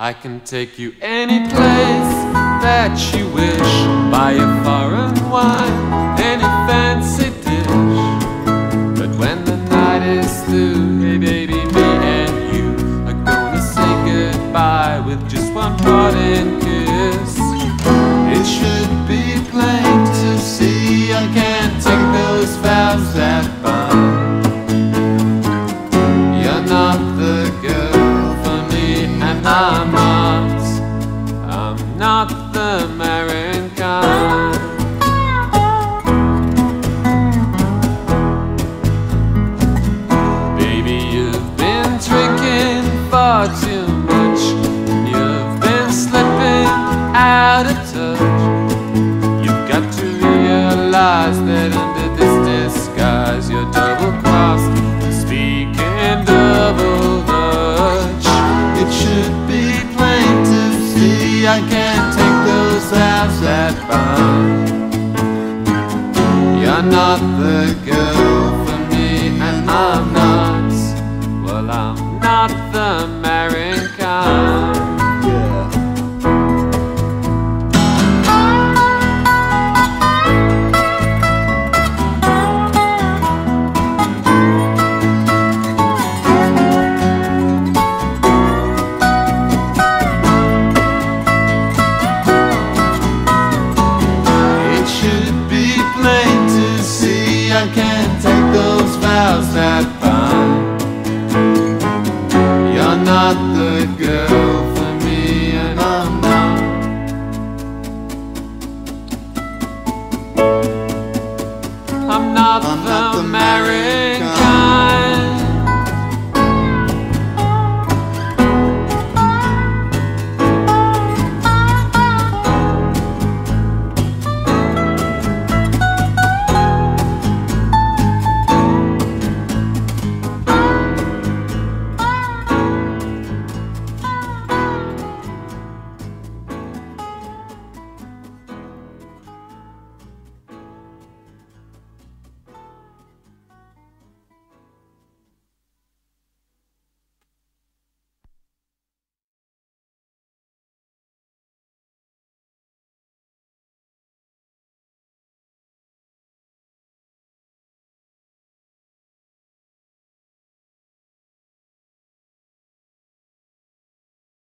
I can take you any place that you wish. Buy a foreign wine, any fancy dish. But when the night is through, hey baby, me and you are gonna say goodbye with just one parting kiss. lies that under this disguise you're double crossed, speaking double Dutch. It should be plain to see I can't take those laughs that bound. You're not the girl for me, and I'm not. Well, I'm not the married. I can take those vows that bind. You're not the girl for me, and I'm not. I'm not, I'm not